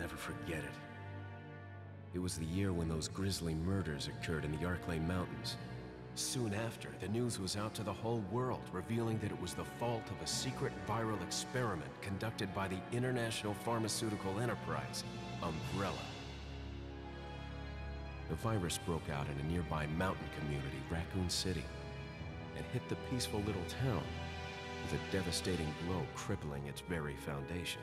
never forget it. It was the year when those grisly murders occurred in the Arklay Mountains. Soon after, the news was out to the whole world, revealing that it was the fault of a secret viral experiment conducted by the international pharmaceutical enterprise, Umbrella. The virus broke out in a nearby mountain community, Raccoon City, and hit the peaceful little town with a devastating blow crippling its very foundation.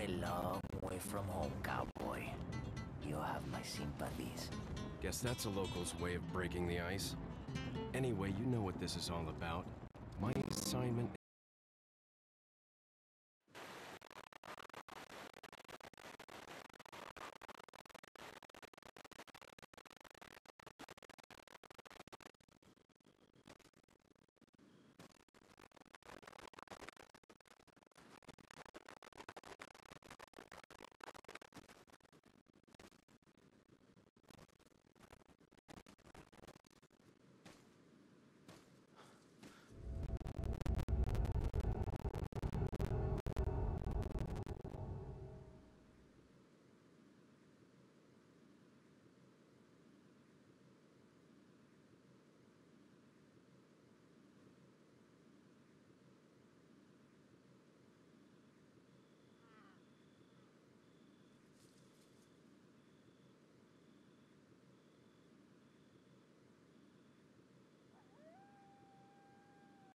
A long way from home, cowboy. You have my sympathies. Guess that's a local's way of breaking the ice. Anyway, you know what this is all about. My assignment